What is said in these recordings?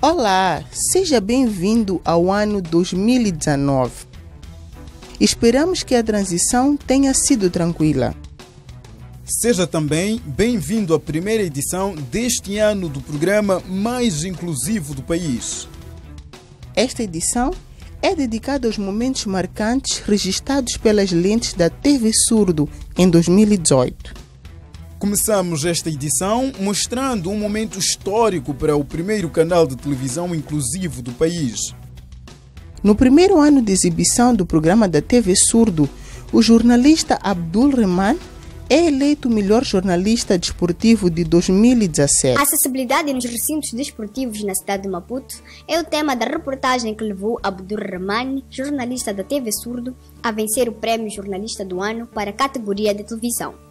Olá, seja bem-vindo ao ano 2019. Esperamos que a transição tenha sido tranquila. Seja também bem-vindo à primeira edição deste ano do programa mais inclusivo do país. Esta edição é dedicada aos momentos marcantes registrados pelas lentes da TV Surdo em 2018. Começamos esta edição mostrando um momento histórico para o primeiro canal de televisão inclusivo do país. No primeiro ano de exibição do programa da TV Surdo, o jornalista Abdul Rahman é eleito o melhor jornalista desportivo de 2017. A acessibilidade nos recintos desportivos na cidade de Maputo é o tema da reportagem que levou Abdur Rahman, jornalista da TV Surdo, a vencer o prêmio Jornalista do Ano para a categoria de televisão.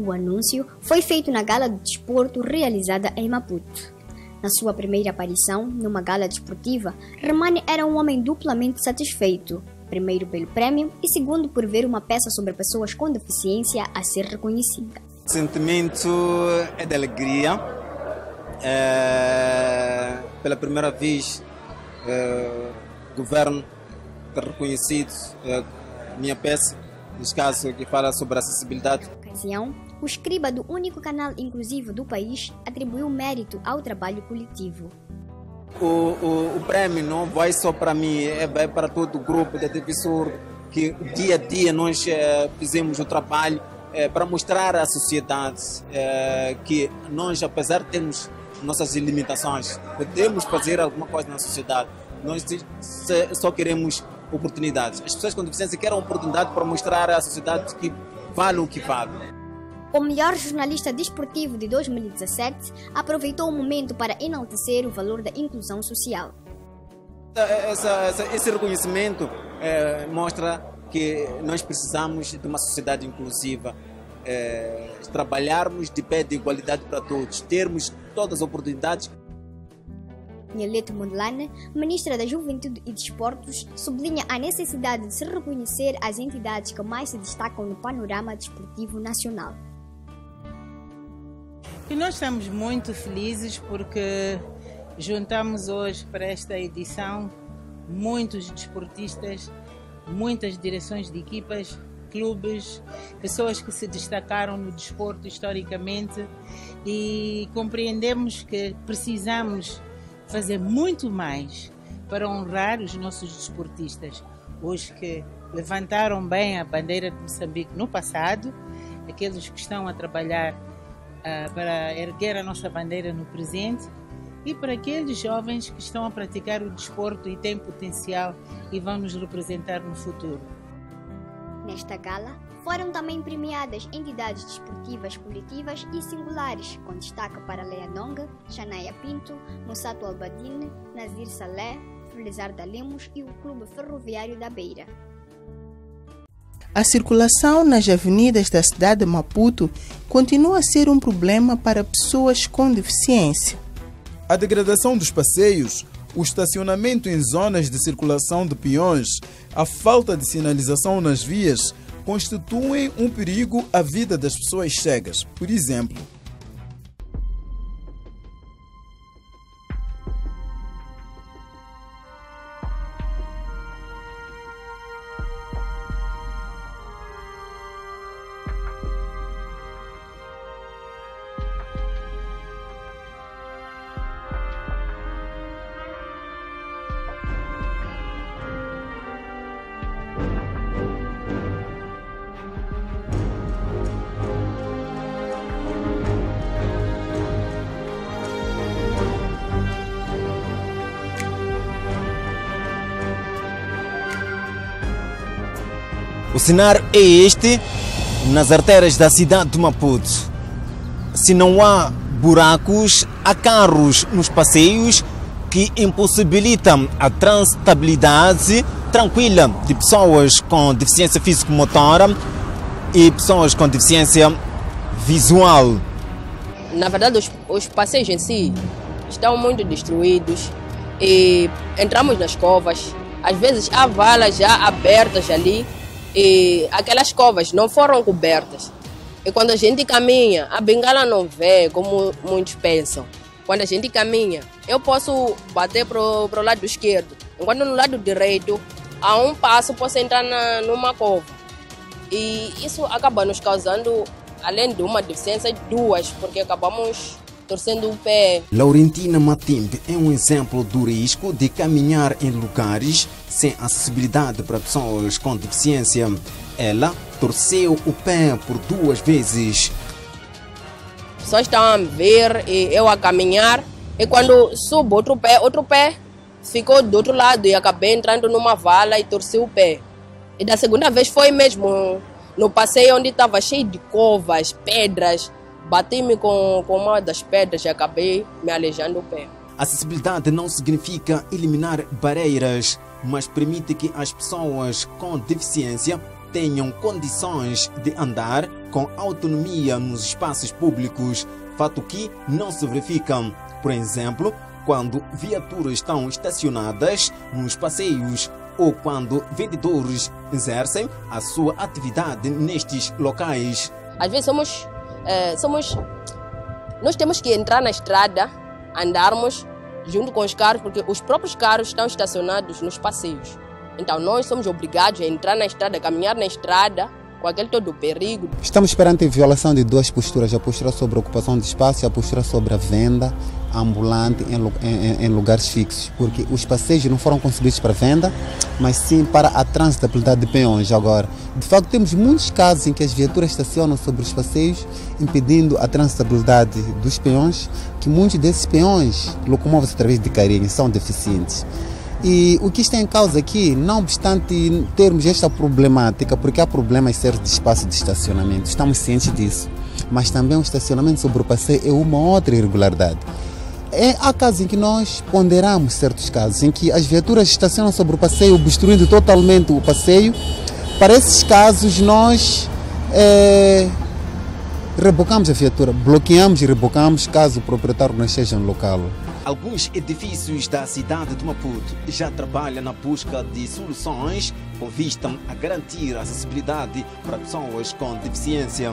O anúncio foi feito na gala de desporto realizada em Maputo. Na sua primeira aparição numa gala desportiva, Rahman era um homem duplamente satisfeito primeiro pelo prêmio e segundo por ver uma peça sobre pessoas com deficiência a ser reconhecida. O sentimento é de alegria. É, pela primeira vez, é, o governo tem reconhecido é, minha peça, neste caso que fala sobre acessibilidade. Na ocasião, o escriba do único canal inclusivo do país atribuiu mérito ao trabalho coletivo. O, o, o, prêmio não vai só para mim, é, vai para todo o grupo da Sur, que dia a dia nós é, fizemos o trabalho é, para mostrar à sociedade é, que nós, apesar de termos nossas limitações, podemos fazer alguma coisa na sociedade. Nós só queremos oportunidades. As pessoas com deficiência querem oportunidade para mostrar à sociedade que vale o que vale. O melhor jornalista desportivo de 2017 aproveitou o momento para enaltecer o valor da inclusão social. Essa, essa, esse reconhecimento é, mostra que nós precisamos de uma sociedade inclusiva, é, trabalharmos de pé de igualdade para todos, termos todas as oportunidades. Nieleto Mondlane, ministra da Juventude e Desportos, sublinha a necessidade de se reconhecer as entidades que mais se destacam no panorama desportivo nacional. E nós estamos muito felizes porque juntamos hoje para esta edição muitos desportistas, muitas direções de equipas, clubes, pessoas que se destacaram no desporto historicamente e compreendemos que precisamos fazer muito mais para honrar os nossos desportistas, os que levantaram bem a bandeira de Moçambique no passado, aqueles que estão a trabalhar uh, para erguer a nossa bandeira no presente e para aqueles jovens que estão a praticar o desporto e têm potencial e vão nos representar no futuro. Nesta gala, foram também premiadas entidades desportivas coletivas e singulares, com destaque para Lea Donga, Shanaia Pinto, Mussato Albadine, Nazir Saleh, Felizarda Lemos e o Clube Ferroviário da Beira. A circulação nas avenidas da cidade de Maputo continua a ser um problema para pessoas com deficiência. A degradação dos passeios, o estacionamento em zonas de circulação de peões, a falta de sinalização nas vias constituem um perigo à vida das pessoas cegas. Por exemplo, cenário é este nas artérias da cidade de Maputo. Se não há buracos, há carros nos passeios que impossibilitam a transitabilidade tranquila de pessoas com deficiência físico-motora e pessoas com deficiência visual. Na verdade, os, os passeios em si estão muito destruídos e entramos nas covas. Às vezes há valas já abertas ali e aquelas covas não foram cobertas. E quando a gente caminha, a bengala não vê como muitos pensam. quando a gente caminha, eu posso bater para o lado esquerdo, enquanto no lado direito, a um passo, posso entrar na, numa cova. E isso acaba nos causando, além de uma deficiência, duas, porque acabamos torcendo o pé. Laurentina Matimbe é um exemplo do risco de caminhar em lugares sem acessibilidade para pessoas com deficiência. Ela torceu o pé por duas vezes. Pessoas estão a me ver e eu a caminhar e quando subo outro pé, outro pé ficou do outro lado e acabei entrando numa vala e torci o pé. E da segunda vez foi mesmo no passeio onde estava cheio de covas, pedras. Bati-me com, com uma das pedras e acabei me aleijando o pé. Acessibilidade não significa eliminar barreiras, mas permite que as pessoas com deficiência tenham condições de andar com autonomia nos espaços públicos, fato que não se verifica, por exemplo, quando viaturas estão estacionadas nos passeios ou quando vendedores exercem a sua atividade nestes locais. Às vezes somos, eh, somos nós temos que entrar na estrada, andarmos junto com os carros, porque os próprios carros estão estacionados nos passeios. Então nós somos obrigados a entrar na estrada, caminhar na estrada com aquele todo perigo. Estamos perante violação de duas posturas, a postura sobre a ocupação de espaço e a postura sobre a venda ambulante em, em, em, lugares fixos, porque os passeios não foram concebidos para venda, mas sim para a transitabilidade de peões. Agora, de facto, temos muitos casos em que as viaturas estacionam sobre os passeios, impedindo a transitabilidade dos peões, que muitos desses peões locomovem-se através de carinho, são deficientes. E o que está em causa aqui, não obstante termos esta problemática, porque há problemas certos de espaço de estacionamento, estamos cientes disso, mas também o estacionamento sobre o passeio é uma outra irregularidade. É, há casos em que nós ponderamos certos casos, em que as viaturas estacionam sobre o passeio, obstruindo totalmente o passeio. Para esses casos, nós é, rebocamos a viatura, bloqueamos e rebocamos caso o proprietário não esteja no local. Alguns edifícios da cidade de Maputo já trabalham na busca de soluções com vista a garantir a acessibilidade para pessoas com deficiência.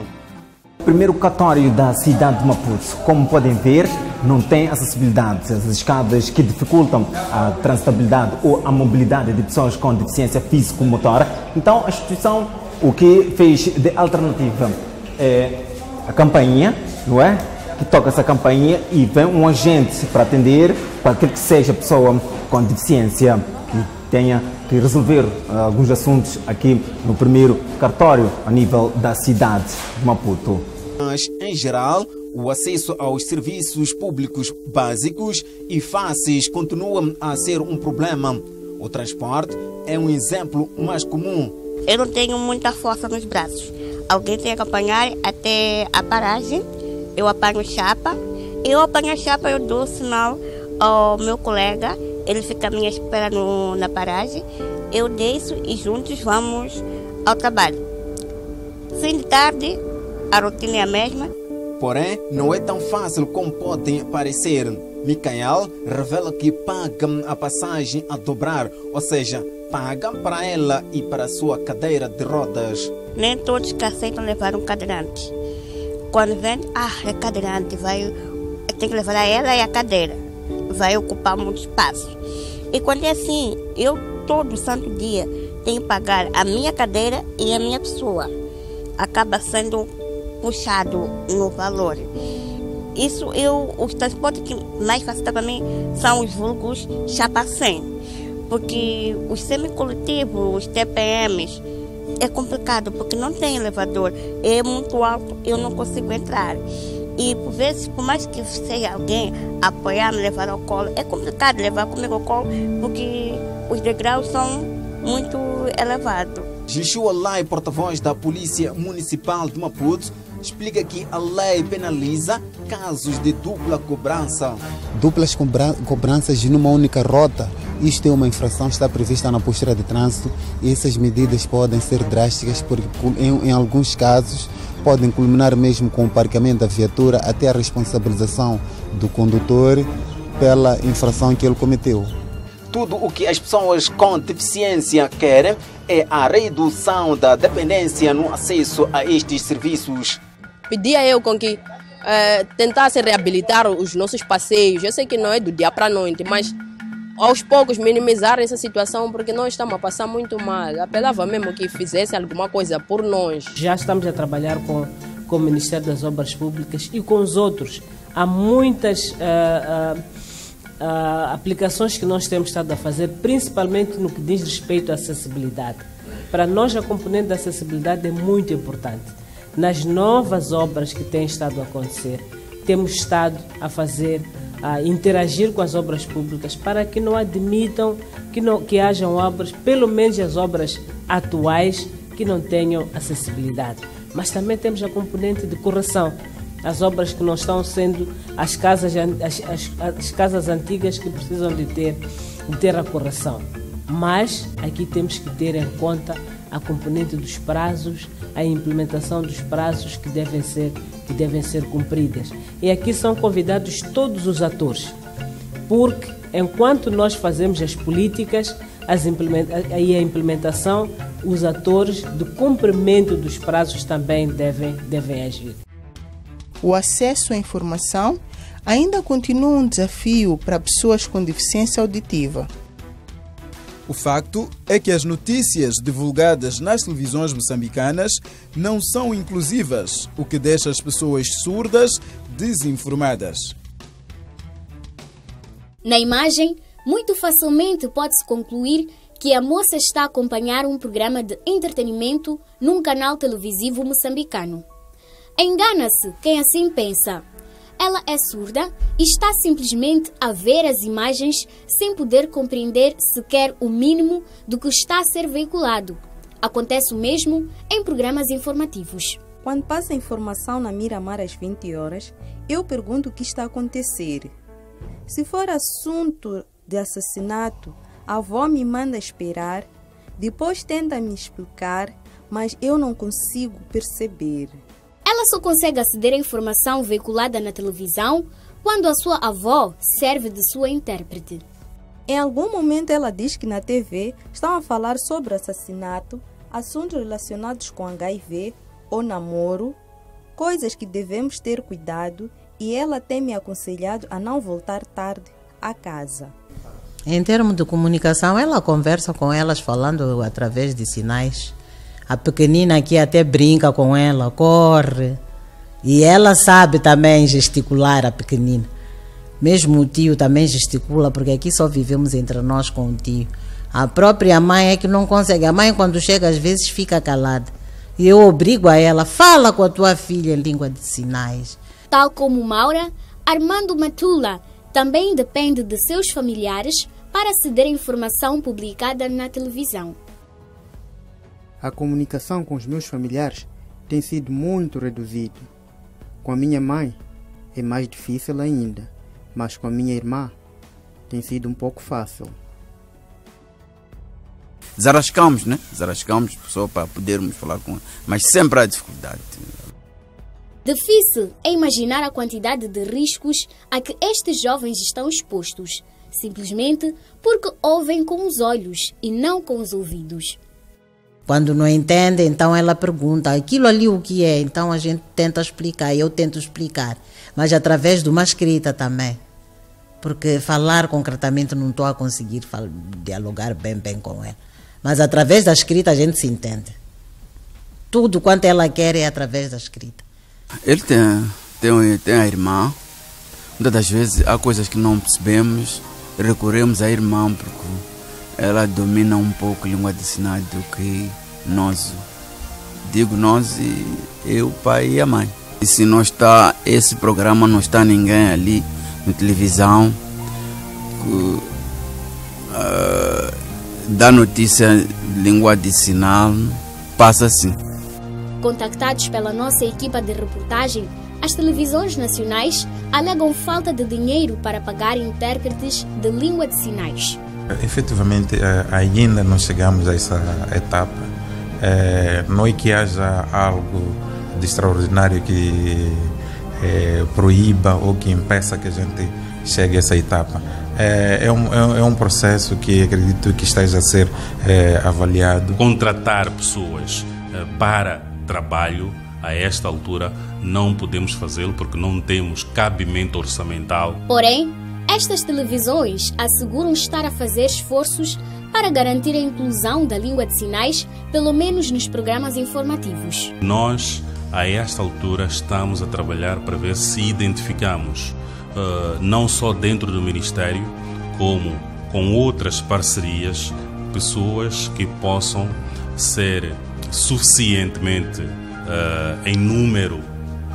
O primeiro catório da cidade de Maputo, como podem ver, não tem acessibilidade. As escadas que dificultam a transitabilidade ou a mobilidade de pessoas com deficiência físico-motora. Então, a instituição, o que fez de alternativa é a campainha, não é? Que toca essa campainha e vem um agente para atender qualquer que seja pessoa com deficiência que tenha que resolver uh, alguns assuntos aqui no primeiro cartório a nível da cidade de Maputo. Mas, em geral, o acesso aos serviços públicos básicos e fáceis continua a ser um problema. O transporte é um exemplo mais comum. Eu não tenho muita força nos braços. Alguém tem que acompanhar até a paragem eu apanho chapa. Eu apanho a chapa, eu dou sinal ao meu colega, ele fica à minha espera no, na paragem. Eu desço e juntos vamos ao trabalho. Fim de tarde, a rotina é a mesma. Porém, não é tão fácil como pode parecer. Micael revela que pagam a passagem a dobrar, ou seja, pagam para ela e para a sua cadeira de rodas. Nem todos que aceitam levar um cadeirante. Quando vem, ah, é cadeirante, vai, tem que levar ela e a cadeira. Vai ocupar muito espaço. E quando é assim, eu todo santo dia tenho que pagar a minha cadeira e a minha pessoa. Acaba sendo puxado no valor. Isso eu, os transportes que mais facilitam para mim são os vulgos chapa 100. Porque os semicoletivos, os TPMs, é complicado porque não tem elevador, é muito alto, eu não consigo entrar. E por vezes, por mais que seja alguém apoiar, me levar ao colo, é complicado levar comigo ao colo porque os degraus são muito elevados. Joshua Lai, porta-voz da Polícia Municipal de Maputo, explica que a lei penaliza casos de dupla cobrança. Duplas cobranças numa única rota. Isto é uma infração, está prevista na postura de trânsito e essas medidas podem ser drásticas porque em, em alguns casos podem culminar mesmo com o parqueamento da viatura até a responsabilização do condutor pela infração que ele cometeu. Tudo o que as pessoas com deficiência querem é a redução da dependência no acesso a estes serviços. Pedia eu com que é, tentar se reabilitar os nossos passeios. Eu sei que não é do dia para a noite, mas aos poucos minimizar essa situação porque nós estamos a passar muito mal. Apelava mesmo que fizesse alguma coisa por nós. Já estamos a trabalhar com, com o Ministério das Obras Públicas e com os outros. Há muitas uh, uh, uh, aplicações que nós temos estado a fazer, principalmente no que diz respeito à acessibilidade. Para nós, a componente da acessibilidade é muito importante. Nas novas obras que têm estado a acontecer, temos estado a fazer a interagir com as obras públicas para que não admitam que, não, que hajam obras, pelo menos as obras atuais, que não tenham acessibilidade. Mas também temos a componente de correção. As obras que não estão sendo as casas, as, as, as casas antigas que precisam de ter, de ter a correção. Mas aqui temos que ter em conta a componente dos prazos, a implementação dos prazos que devem ser, que devem ser cumpridas. E aqui são convidados todos os atores, porque enquanto nós fazemos as políticas as e a implementação, os atores de cumprimento dos prazos também devem, devem agir. O acesso à informação ainda continua um desafio para pessoas com deficiência auditiva. O facto é que as notícias divulgadas nas televisões moçambicanas não são inclusivas, o que deixa as pessoas surdas desinformadas. Na imagem, muito facilmente pode-se concluir que a moça está a acompanhar um programa de entretenimento num canal televisivo moçambicano. Engana-se quem assim pensa. Ela é surda e está simplesmente a ver as imagens sem poder compreender sequer o mínimo do que está a ser veiculado. Acontece o mesmo em programas informativos. Quando passa a informação na Miramar às 20 horas, eu pergunto o que está a acontecer. Se for assunto de assassinato, a avó me manda esperar, depois tenta me explicar, mas eu não consigo perceber. Ela só consegue aceder à informação veiculada na televisão quando a sua avó serve de sua intérprete. Em algum momento ela diz que na TV estão a falar sobre assassinato, assuntos relacionados com HIV ou namoro, coisas que devemos ter cuidado e ela tem me aconselhado a não voltar tarde a casa. Em termos de comunicação, ela conversa com elas falando através de sinais. A pequenina aqui até brinca com ela, corre. E ela sabe também gesticular, a pequenina. Mesmo o tio também gesticula, porque aqui só vivemos entre nós com o tio. A própria mãe é que não consegue. A mãe, quando chega, às vezes fica calada. E eu obrigo a ela, fala com a tua filha em língua de sinais. Tal como Maura, Armando Matula também depende de seus familiares para aceder à informação publicada na televisão. A comunicação com os meus familiares tem sido muito reduzida. Com a minha mãe é mais difícil ainda, mas com a minha irmã tem sido um pouco fácil. Zarascamos, né? Zarascamos só para podermos falar com mas sempre há dificuldade. Difícil é imaginar a quantidade de riscos a que estes jovens estão expostos, simplesmente porque ouvem com os olhos e não com os ouvidos. Quando não entende, então ela pergunta aquilo ali o que é. Então a gente tenta explicar, eu tento explicar, mas através de uma escrita também. Porque falar concretamente não estou a conseguir dialogar bem, bem com ela. Mas através da escrita a gente se entende. Tudo quanto ela quer é através da escrita. Ele tem, tem, tem a irmã. Muitas das vezes há coisas que não percebemos, recorremos à irmã porque ela domina um pouco a língua de sinais do que nós. Digo nós e eu, o pai e a mãe. E se não está esse programa, não está ninguém ali na televisão que, uh, dá notícia de língua de sinal, passa assim. Contactados pela nossa equipa de reportagem, as televisões nacionais alegam falta de dinheiro para pagar intérpretes de língua de sinais. Efetivamente, eh, ainda não chegamos a essa etapa. É, não é que haja algo de extraordinário que é, proíba ou que impeça que a gente chegue a essa etapa. É, é, um, é um processo que acredito que esteja a ser avaliado. Contratar pessoas para trabalho a esta altura não podemos fazê-lo porque não temos cabimento orçamental. Porém, estas televisões asseguram estar a fazer esforços para garantir a inclusão da língua de sinais, pelo menos nos programas informativos. Nós, a esta altura, estamos a trabalhar para ver se identificamos, uh, não só dentro do Ministério, como com outras parcerias, pessoas que possam ser suficientemente uh, em número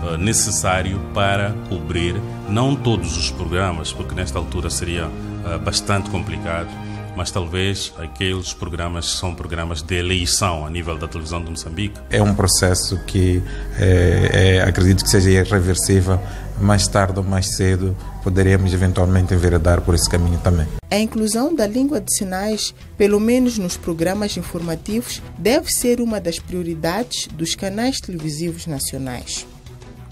uh, necessário para cobrir não todos os programas, porque nesta altura seria uh, bastante complicado, mas talvez aqueles programas que são programas de eleição a nível da televisão de Moçambique. É um processo que é, é, acredito que seja irreversível. Mais tarde ou mais cedo poderemos eventualmente enveredar por esse caminho também. A inclusão da língua de sinais, pelo menos nos programas informativos, deve ser uma das prioridades dos canais televisivos nacionais.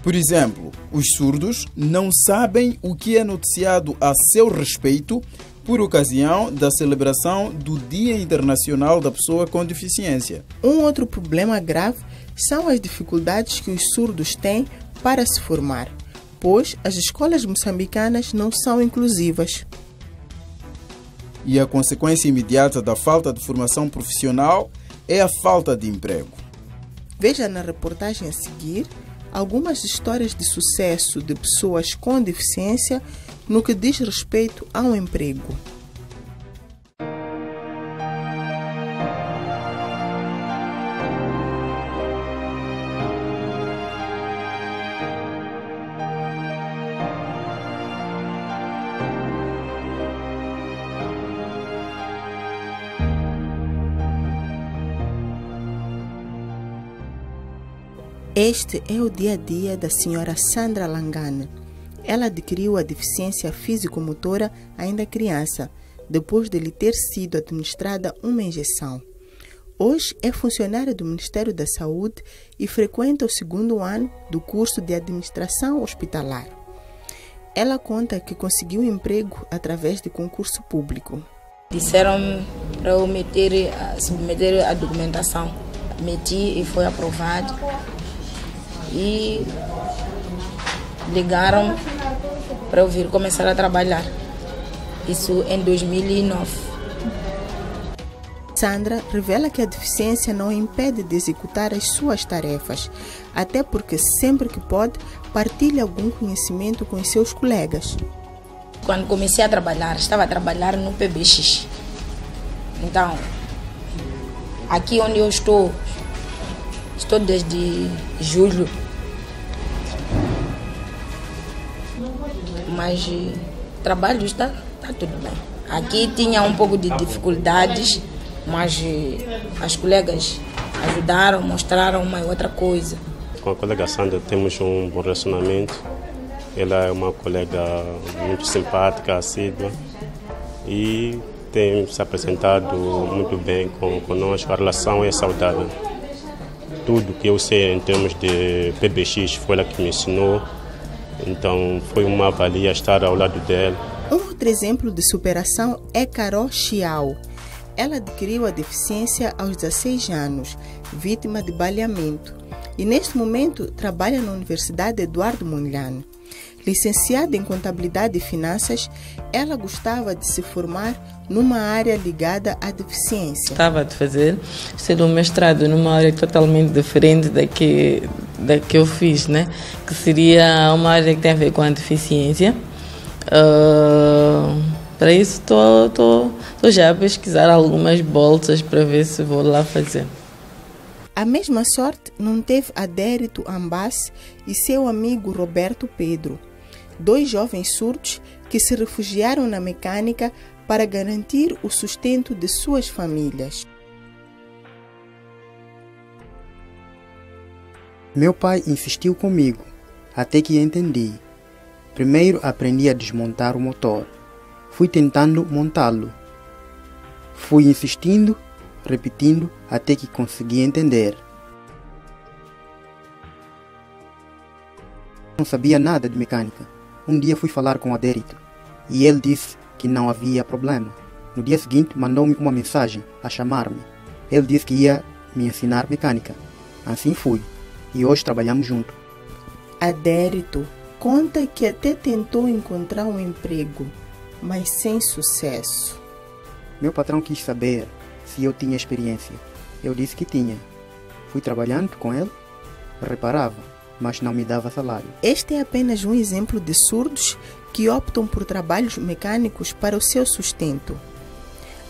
Por exemplo, os surdos não sabem o que é noticiado a seu respeito por ocasião da celebração do Dia Internacional da Pessoa com Deficiência. Um outro problema grave são as dificuldades que os surdos têm para se formar, pois as escolas moçambicanas não são inclusivas. E a consequência imediata da falta de formação profissional é a falta de emprego. Veja na reportagem a seguir algumas histórias de sucesso de pessoas com deficiência no que diz respeito ao emprego. Este é o dia a dia da senhora Sandra Langane. Ela adquiriu a deficiência físico-motora ainda criança, depois de lhe ter sido administrada uma injeção. Hoje é funcionária do Ministério da Saúde e frequenta o segundo ano do curso de administração hospitalar. Ela conta que conseguiu emprego através de concurso público. Disseram para eu meter, submeter a documentação. Meti e foi aprovado e ligaram para eu vir começar a trabalhar. Isso em 2009. Sandra revela que a deficiência não impede de executar as suas tarefas, até porque sempre que pode partilha algum conhecimento com os seus colegas. Quando comecei a trabalhar, estava a trabalhar no PBX. Então, aqui onde eu estou, estou desde julho mas trabalho está, está tudo bem. Aqui tinha um pouco de dificuldades, mas as colegas ajudaram, mostraram uma outra coisa. Com a colega Sandra temos um bom relacionamento. Ela é uma colega muito simpática, assídua e tem se apresentado muito bem com, conosco. A relação é saudável. Tudo que eu sei em termos de PBX foi ela que me ensinou então foi uma valia estar ao lado dela. Outro exemplo de superação é Carol Chiao. Ela adquiriu a deficiência aos 16 anos, vítima de baleamento, e neste momento trabalha na Universidade Eduardo Mondlane. Licenciada em Contabilidade e Finanças, ela gostava de se formar numa área ligada à deficiência. Gostava de fazer ser um mestrado numa área totalmente diferente da que, da que eu fiz, né? que seria uma área que tem a ver com a deficiência. Uh, para isso, estou já a pesquisar algumas bolsas para ver se vou lá fazer. A mesma sorte não teve Adérito Ambas e seu amigo Roberto Pedro dois jovens surdos que se refugiaram na mecânica para garantir o sustento de suas famílias. Meu pai insistiu comigo, até que entendi. Primeiro aprendi a desmontar o motor. Fui tentando montá-lo. Fui insistindo, repetindo, até que consegui entender. Não sabia nada de mecânica. Um dia fui falar com o Adérito e ele disse que não havia problema. No dia seguinte mandou-me uma mensagem a chamar-me. Ele disse que ia me ensinar mecânica. Assim fui. E hoje trabalhamos juntos. Adérito conta que até tentou encontrar um emprego, mas sem sucesso. Meu patrão quis saber se eu tinha experiência. Eu disse que tinha. Fui trabalhando com ele, reparava, mas não me dava salário. Este é apenas um exemplo de surdos que optam por trabalhos mecânicos para o seu sustento.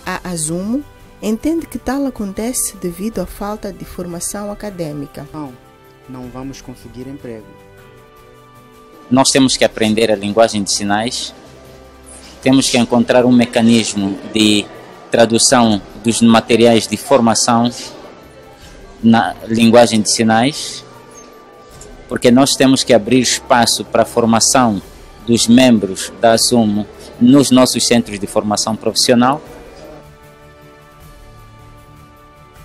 A Azumo entende que tal acontece devido à falta de formação acadêmica. Não, não vamos conseguir emprego. Nós temos que aprender a linguagem de sinais, temos que encontrar um mecanismo de tradução dos materiais de formação na linguagem de sinais, porque nós temos que abrir espaço para a formação dos membros da Assumo nos nossos centros de formação profissional.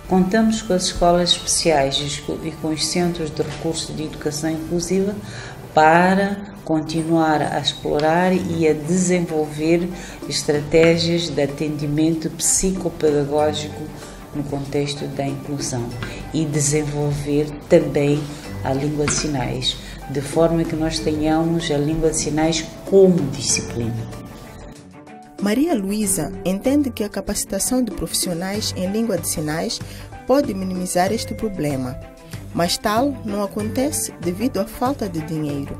Contamos com as escolas especiais e com os centros de recursos de educação inclusiva para continuar a explorar e a desenvolver estratégias de atendimento psicopedagógico no contexto da inclusão e desenvolver também a língua de sinais, de forma que nós tenhamos a língua de sinais como disciplina. Maria Luísa entende que a capacitação de profissionais em língua de sinais pode minimizar este problema, mas tal não acontece devido à falta de dinheiro.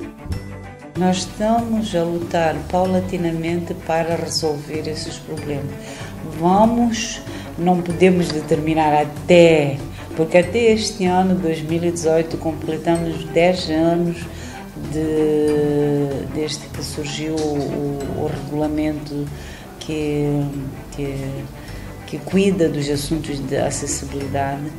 Nós estamos a lutar paulatinamente para resolver esses problemas. Vamos, não podemos determinar até, porque até este ano, 2018, completamos 10 anos de, desde que surgiu o, o regulamento que, que, que cuida dos assuntos de acessibilidade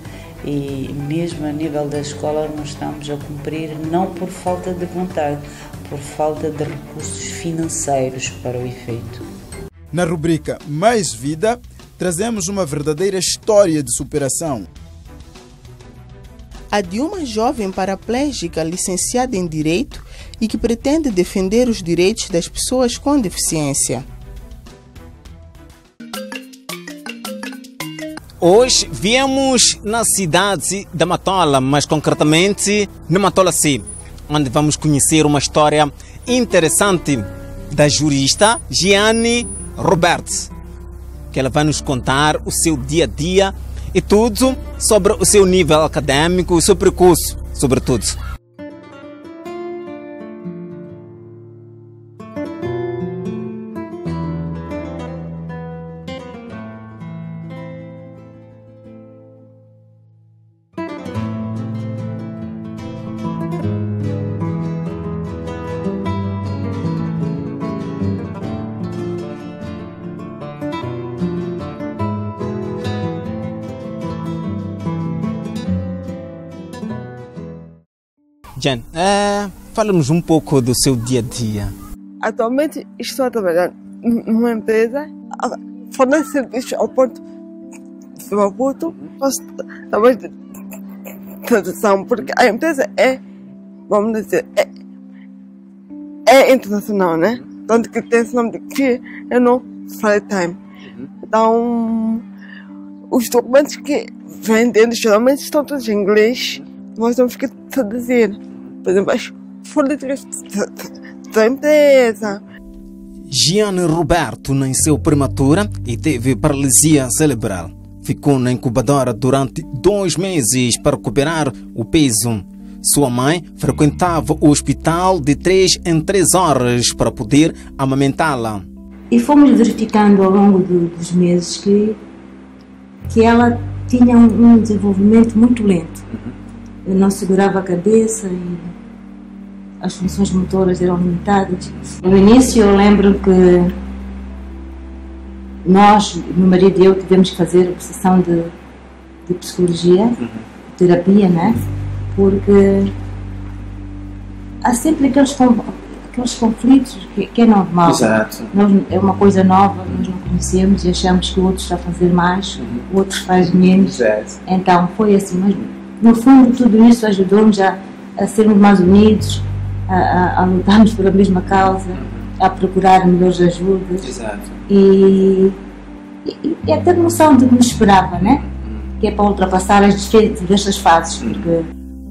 e mesmo a nível da escola não estamos a cumprir, não por falta de vontade, por falta de recursos financeiros para o efeito. Na rubrica Mais Vida, trazemos uma verdadeira história de superação. A de uma jovem paraplégica licenciada em Direito e que pretende defender os direitos das pessoas com deficiência. Hoje viemos na cidade da Matola, mas concretamente na Matola C, onde vamos conhecer uma história interessante da jurista Gianni Roberts, que ela vai nos contar o seu dia a dia e tudo sobre o seu nível acadêmico, o seu percurso, sobretudo. Fala-nos um pouco do seu dia a dia. Atualmente estou a trabalhar numa empresa, fornece serviços ao Porto de Maputo, faço trabalho de tradução, porque a empresa é, vamos dizer, é, é internacional, né? Tanto que tem esse nome de que é no Time. Então, os documentos que deles geralmente estão todos em inglês, nós temos que traduzir por exemplo, as políticas da empresa. Gianni Roberto nasceu prematura e teve paralisia cerebral. Ficou na incubadora durante dois meses para recuperar o peso. Sua mãe frequentava o hospital de três em três horas para poder amamentá-la. E fomos verificando ao longo do, dos meses que, que ela tinha um, um desenvolvimento muito lento. Não segurava a cabeça e as funções motoras eram limitadas. No início eu lembro que nós, meu marido e eu, tivemos que fazer a sessão de, de psicologia, uhum. terapia, né? Porque há sempre aqueles, aqueles conflitos que, que é normal. Exato. Nós, é uma coisa nova, nós não conhecemos e achamos que o outro está a fazer mais, uhum. o outro faz menos. Exato. Então foi assim, mas no fundo tudo isso ajudou-nos a, a sermos mais unidos, a, a, a lutarmos pela mesma causa, a procurar melhores ajudas. Exato. E, e, e a ter noção de que nos esperava, né? Que é para ultrapassar as diferentes fases. Porque...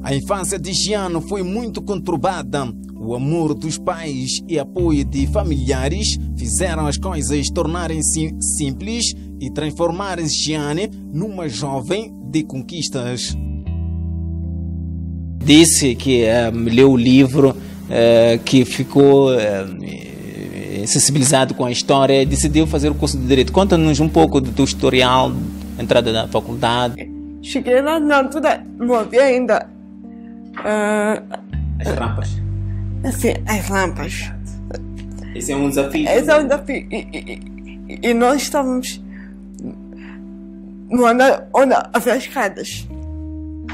A infância de Giano foi muito conturbada. O amor dos pais e apoio de familiares fizeram as coisas tornarem-se simples e transformarem Giane numa jovem de conquistas. Disse que uh, leu o livro, uh, que ficou uh, sensibilizado com a história e decidiu fazer o curso de Direito. Conta-nos um pouco do teu historial, entrada na faculdade. Cheguei lá não havia ainda. As rampas. Assim, as rampas. Esse é um desafio. Esse é um desafio. E, e, e nós estávamos no andar onde havia escadas.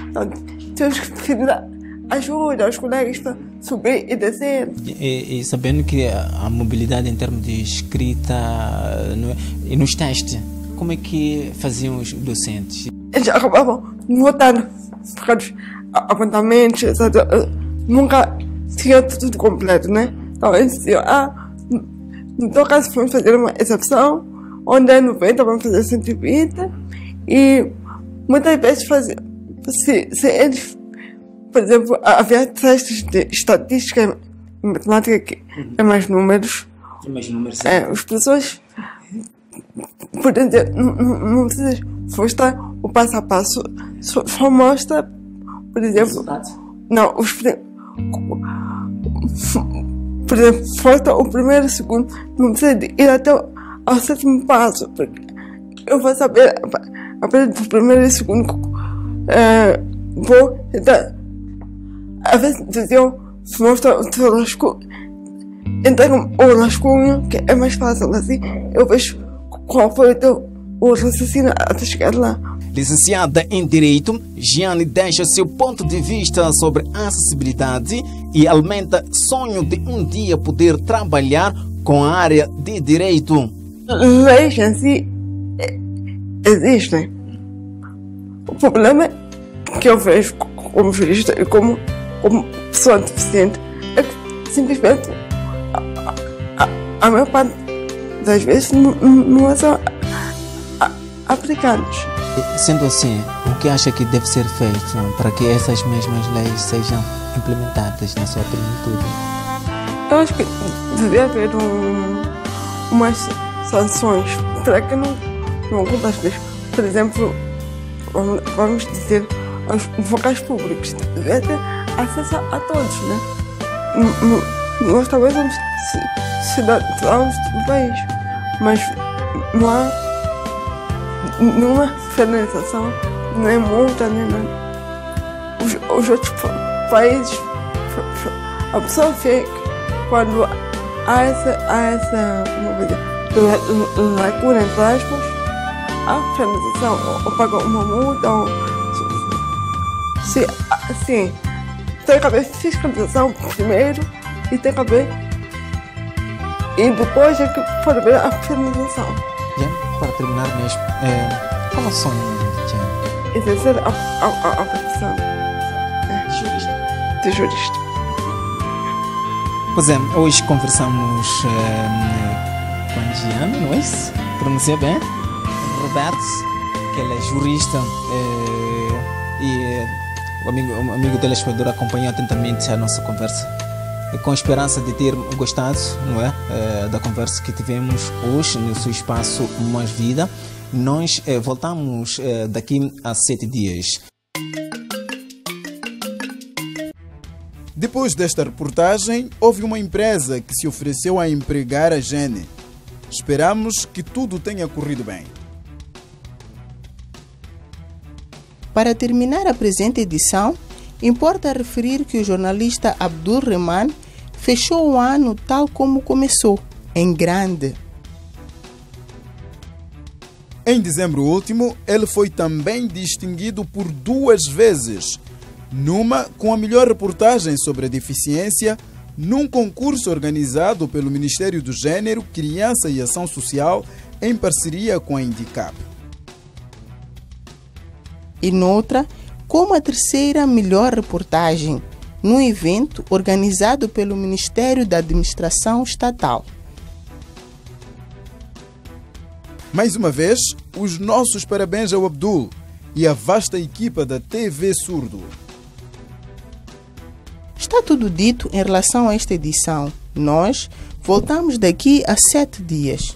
Então, tínhamos que pedir ajuda aos colegas para subir e descer. E, e sabendo que a, a, mobilidade em termos de escrita no, e nos testes, como é que faziam os docentes? Eles acabavam votando por causa dos apontamentos. Nunca tinha tudo completo, né? Então eles diziam, ah, no teu caso vamos fazer uma exceção, onde é 90 vamos fazer 120, e muitas vezes faziam, se, se eles por exemplo, havia testes de estatística e matemática que é mais números. É mais números, é. As pessoas podem dizer, não, não precisa mostrar o passo a passo, só, só mostra, por exemplo, não, os por exemplo, falta o primeiro segundo, não precisa ir até o, ao sétimo passo, porque eu vou saber apenas do primeiro e segundo, é, vou tentar vezes diziam se mostra o teu rascunho. Então, o rascunho, que é mais fácil assim, eu vejo qual foi o teu o raciocínio até chegar lá. Licenciada em Direito, Gianni deixa seu ponto de vista sobre acessibilidade e alimenta sonho de um dia poder trabalhar com a área de Direito. Leis em si existem. O problema que eu vejo como jurista e como como pessoa deficiente é que simplesmente a, a, a maior parte das vezes não, são aplicados. Sendo assim, o que acha que deve ser feito para que essas mesmas leis sejam implementadas na sua plenitude? Eu acho que deveria haver um, umas sanções para que não, não aconteça. Por exemplo, vamos dizer, aos locais públicos. Deve ter acesso a todos, né? Nós talvez somos cidadãos do país, mas não há nenhuma penalização, nem multa, nem nada. Os, os outros países, a pessoa vê que quando há essa, há essa como dizer, lacuna, entre aspas, há penalização, ou, ou paga uma multa, ou se, assim, tem que haver fiscalização primeiro e tem que haver. E depois é que pode haver a finalização. Já, para terminar mesmo, é, qual é o sonho de Jen? Exercer a, a, a, a profissão é. de jurista. De jurista. Pois é, hoje conversamos é, com a Giana, não é isso? Pronuncia bem? Roberto, que ele é jurista é, e o amigo, o amigo telespectador acompanhou atentamente a nossa conversa. Com esperança de ter gostado não é, eh, da conversa que tivemos hoje no seu espaço Mais Vida, nós eh, voltamos eh, daqui a sete dias. Depois desta reportagem, houve uma empresa que se ofereceu a empregar a Gene. Esperamos que tudo tenha corrido bem. Para terminar a presente edição, importa referir que o jornalista Abdul Rahman fechou o ano tal como começou, em grande. Em dezembro último, ele foi também distinguido por duas vezes. Numa com a melhor reportagem sobre a deficiência, num concurso organizado pelo Ministério do Gênero, Criança e Ação Social, em parceria com a Indicap e noutra como a terceira melhor reportagem, num evento organizado pelo Ministério da Administração Estatal. Mais uma vez, os nossos parabéns ao Abdul e à vasta equipa da TV Surdo. Está tudo dito em relação a esta edição. Nós voltamos daqui a sete dias.